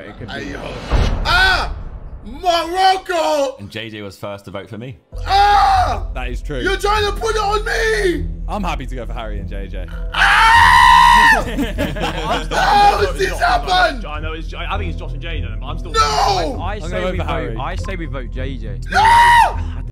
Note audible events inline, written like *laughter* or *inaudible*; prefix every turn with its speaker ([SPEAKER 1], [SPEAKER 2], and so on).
[SPEAKER 1] but it could be.
[SPEAKER 2] Ayo. Ah! Morocco!
[SPEAKER 3] And JJ was first to vote for me.
[SPEAKER 2] Ah!
[SPEAKER 4] That is true.
[SPEAKER 2] You're trying to put it on me!
[SPEAKER 4] I'm happy to go for Harry and JJ. Ah! *laughs*
[SPEAKER 2] How has this happened?
[SPEAKER 5] I know. It's, I think it's Josh and JJ. but I'm still.
[SPEAKER 2] No!
[SPEAKER 6] I
[SPEAKER 4] I,
[SPEAKER 6] say we
[SPEAKER 4] vote
[SPEAKER 6] vote.
[SPEAKER 4] Harry.
[SPEAKER 6] I say we vote JJ.
[SPEAKER 2] No!